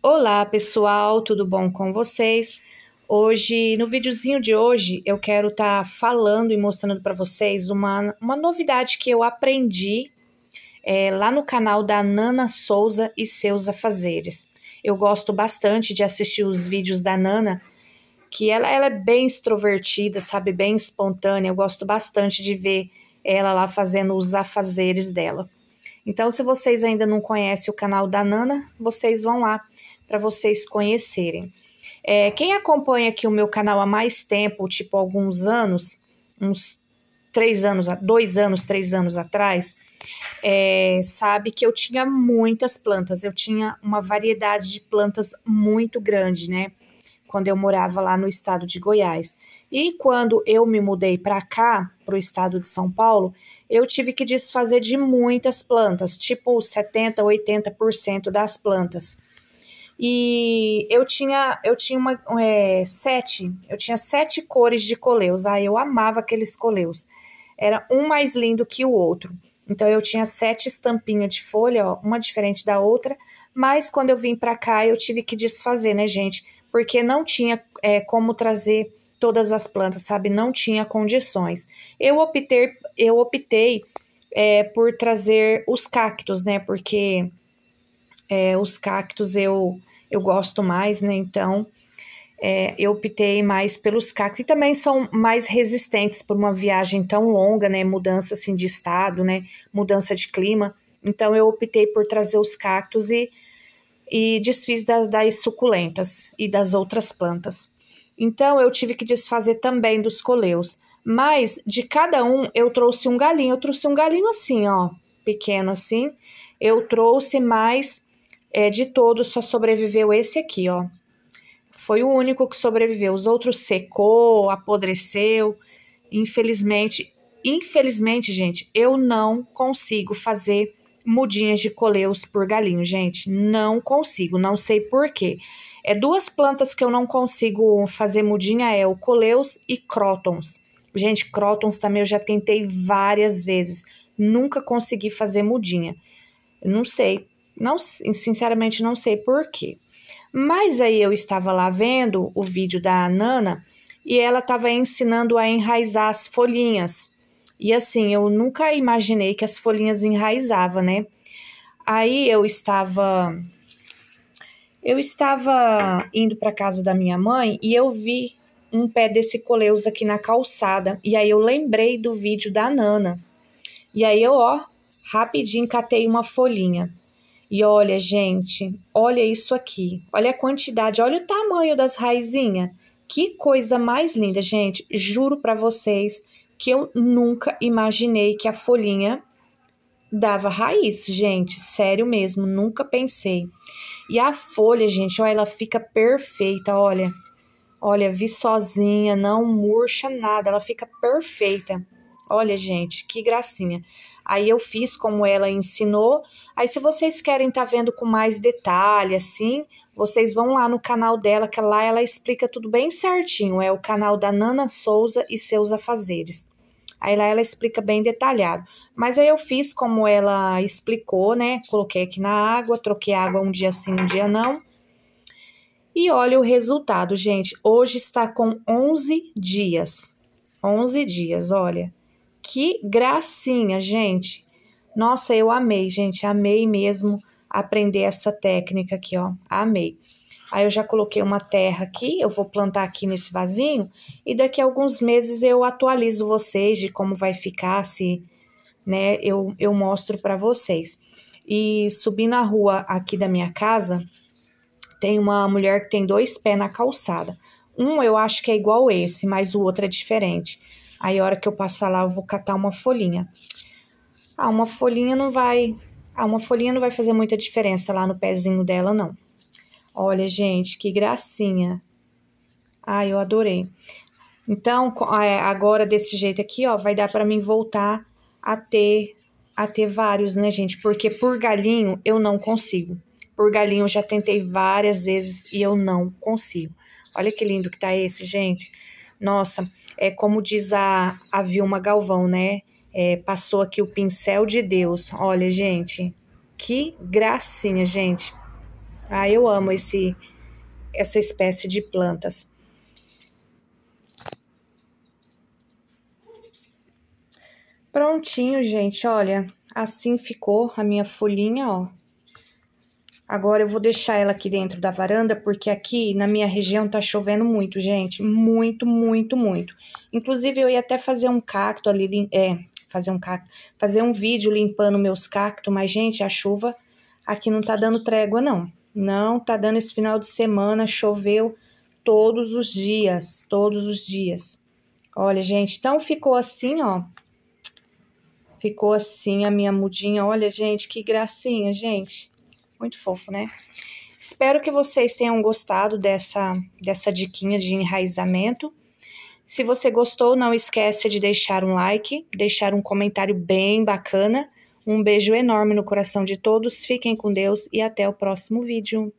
Olá pessoal, tudo bom com vocês? Hoje, no videozinho de hoje, eu quero estar tá falando e mostrando para vocês uma, uma novidade que eu aprendi é, lá no canal da Nana Souza e seus afazeres. Eu gosto bastante de assistir os vídeos da Nana, que ela, ela é bem extrovertida, sabe, bem espontânea. Eu gosto bastante de ver ela lá fazendo os afazeres dela. Então, se vocês ainda não conhecem o canal da Nana, vocês vão lá para vocês conhecerem. É, quem acompanha aqui o meu canal há mais tempo, tipo alguns anos, uns três anos, dois anos, três anos atrás, é, sabe que eu tinha muitas plantas. Eu tinha uma variedade de plantas muito grande, né? Quando eu morava lá no estado de Goiás. E quando eu me mudei para cá, para o estado de São Paulo, eu tive que desfazer de muitas plantas, tipo 70, 80% das plantas. E eu tinha, eu tinha uma, é, sete, eu tinha sete cores de coleus. Ah, eu amava aqueles coleus. Era um mais lindo que o outro. Então eu tinha sete estampinhas de folha, ó, uma diferente da outra. Mas quando eu vim para cá, eu tive que desfazer, né, gente? Porque não tinha é, como trazer todas as plantas, sabe? Não tinha condições. Eu optei, eu optei é, por trazer os cactos, né? Porque é, os cactos eu eu gosto mais, né? Então, é, eu optei mais pelos cactos. E também são mais resistentes por uma viagem tão longa, né? Mudança assim de estado, né? Mudança de clima. Então, eu optei por trazer os cactos e, e desfiz das, das suculentas e das outras plantas. Então, eu tive que desfazer também dos coleus. Mas, de cada um, eu trouxe um galinho. Eu trouxe um galinho assim, ó, pequeno assim. Eu trouxe mais é, de todos só sobreviveu esse aqui, ó. Foi o único que sobreviveu. Os outros secou, apodreceu. Infelizmente, infelizmente, gente, eu não consigo fazer mudinhas de coleus por galinho, gente. Não consigo, não sei por quê. É duas plantas que eu não consigo fazer mudinha, é o coleus e crótons. Gente, crótons também eu já tentei várias vezes. Nunca consegui fazer mudinha. não sei. Não, sinceramente, não sei porquê. Mas aí eu estava lá vendo o vídeo da Nana e ela estava ensinando a enraizar as folhinhas. E assim, eu nunca imaginei que as folhinhas enraizavam, né? Aí eu estava eu estava indo para casa da minha mãe e eu vi um pé desse coleus aqui na calçada. E aí eu lembrei do vídeo da Nana. E aí eu, ó, rapidinho catei uma folhinha. E olha, gente, olha isso aqui. Olha a quantidade, olha o tamanho das raizinhas. Que coisa mais linda, gente. Juro para vocês que eu nunca imaginei que a folhinha dava raiz, gente. Sério mesmo, nunca pensei. E a folha, gente, olha, ela fica perfeita, olha. Olha, vi sozinha, não murcha nada, ela fica perfeita. Olha, gente, que gracinha. Aí eu fiz como ela ensinou. Aí, se vocês querem tá vendo com mais detalhe, assim, vocês vão lá no canal dela, que lá ela explica tudo bem certinho. É o canal da Nana Souza e seus afazeres. Aí lá ela explica bem detalhado. Mas aí eu fiz como ela explicou, né? Coloquei aqui na água, troquei água um dia sim, um dia não. E olha o resultado, gente. Hoje está com 11 dias. 11 dias, olha. Que gracinha, gente. Nossa, eu amei, gente. Amei mesmo aprender essa técnica aqui, ó. Amei. Aí eu já coloquei uma terra aqui, eu vou plantar aqui nesse vasinho e daqui a alguns meses eu atualizo vocês de como vai ficar, se, né, eu, eu mostro para vocês. E subindo a rua aqui da minha casa, tem uma mulher que tem dois pés na calçada. Um eu acho que é igual esse, mas o outro é diferente. Aí a hora que eu passar lá, eu vou catar uma folhinha. Ah, uma folhinha não vai... Ah, uma folhinha não vai fazer muita diferença lá no pezinho dela, não. Olha, gente, que gracinha. Ah, eu adorei. Então, é, agora desse jeito aqui, ó, vai dar para mim voltar a ter a ter vários, né, gente? Porque por galinho eu não consigo. Por galinho eu já tentei várias vezes e eu não consigo. Olha que lindo que tá esse, gente. Nossa, é como diz a, a Vilma Galvão, né? É, passou aqui o pincel de Deus. Olha, gente, que gracinha, gente. Ah, eu amo esse essa espécie de plantas. Prontinho, gente, olha, assim ficou a minha folhinha, ó. Agora eu vou deixar ela aqui dentro da varanda, porque aqui na minha região tá chovendo muito, gente. Muito, muito, muito. Inclusive, eu ia até fazer um cacto ali, é, fazer um cacto, fazer um vídeo limpando meus cactos, mas, gente, a chuva aqui não tá dando trégua, não. Não tá dando esse final de semana, choveu todos os dias, todos os dias. Olha, gente, então ficou assim, ó. Ficou assim a minha mudinha. Olha, gente, que gracinha, gente. Muito fofo, né? Espero que vocês tenham gostado dessa, dessa diquinha de enraizamento. Se você gostou, não esqueça de deixar um like, deixar um comentário bem bacana. Um beijo enorme no coração de todos, fiquem com Deus e até o próximo vídeo.